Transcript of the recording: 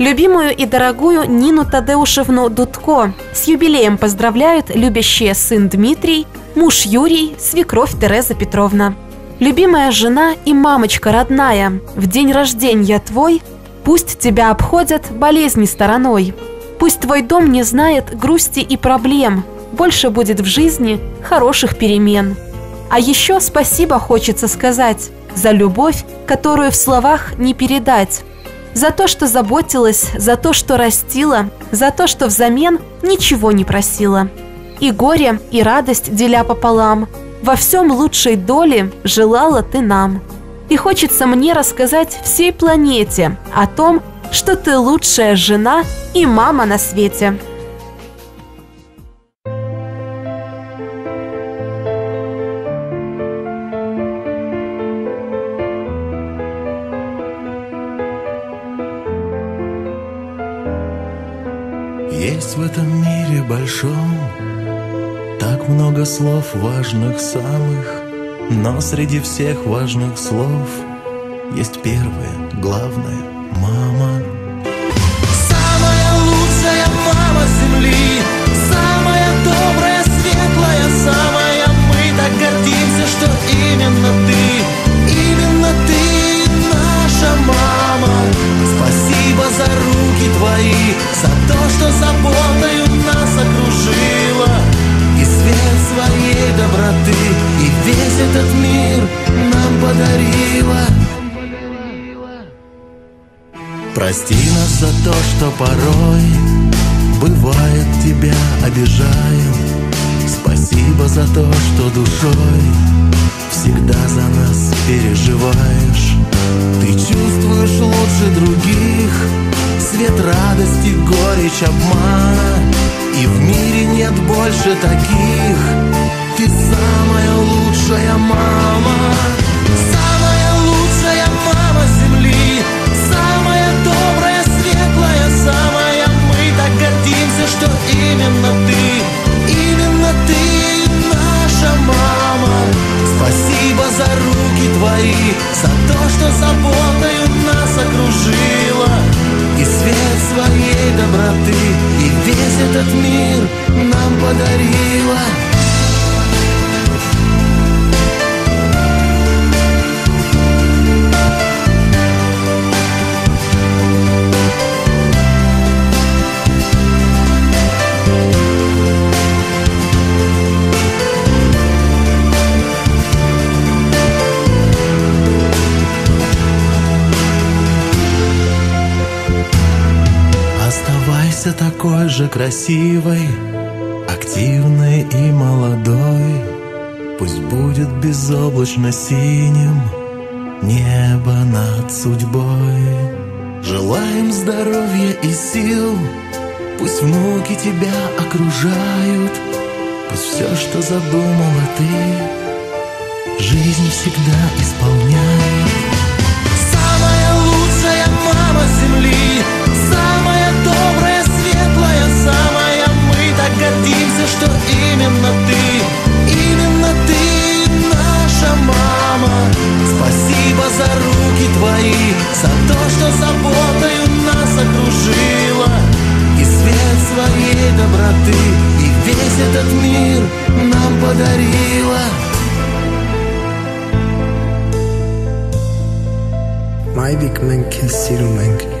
Любимую и дорогую Нину Тадеушевну Дудко с юбилеем поздравляют любящие сын Дмитрий, муж Юрий, свекровь Тереза Петровна. Любимая жена и мамочка родная, в день рождения твой пусть тебя обходят болезни стороной. Пусть твой дом не знает грусти и проблем, больше будет в жизни хороших перемен. А еще спасибо хочется сказать за любовь, которую в словах не передать, за то, что заботилась, за то, что растила, за то, что взамен ничего не просила. И горе, и радость деля пополам, во всем лучшей доли желала ты нам. И хочется мне рассказать всей планете о том, что ты лучшая жена и мама на свете. Есть в этом мире большом Так много слов важных самых Но среди всех важных слов Есть первое, главное — мама. Самая лучшая мама земли Самая добрая, светлая, самая Мы. Так гордимся, что именно ты Именно ты наша мама. Спасибо за руки твои За заботою нас окружила. И свет своей доброты И весь этот мир нам подарила. Прости нас за то, что порой Бывает тебя обижаем. Спасибо за то, что душой Всегда за нас переживаешь. Ты чувствуешь лучше других Свет радости, горечь обмана И в мире нет больше таких. Ты самая лучшая мама Самая лучшая мама земли Самая добрая, светлая, самая. Мы так гордимся, что именно ты Именно ты наша мама. Спасибо за руки твои За то, что заботою нас окружила И свет своей доброты И весь этот мир нам подарила Оставайся такой же красивой, активной и молодой. Пусть будет безоблачно синим небо над судьбой. Желаем здоровья и сил, пусть внуки тебя окружают, пусть все, что задумала ты, жизнь всегда исполняет. То, что заботою нас окружила И свет своей доброты И весь этот мир нам подарила Майвик Менке Сиру Менке